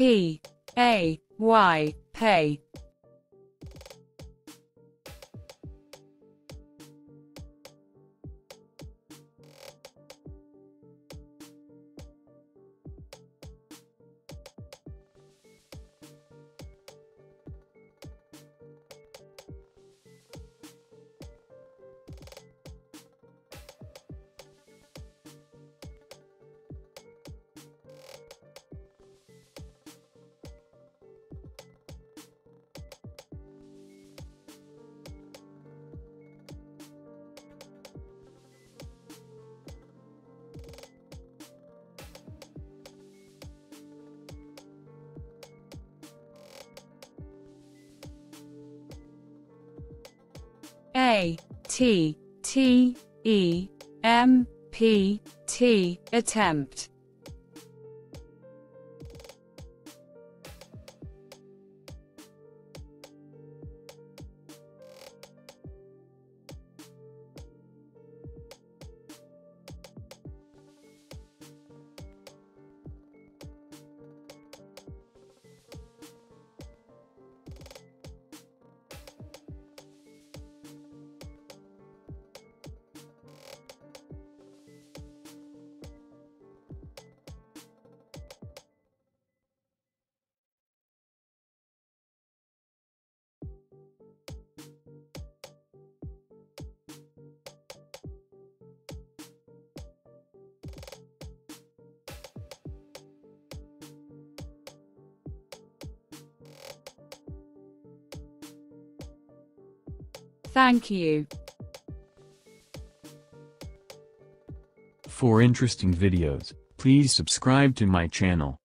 P A Y pay A T T E M P T attempt Thank you. For interesting videos, please subscribe to my channel.